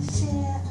share.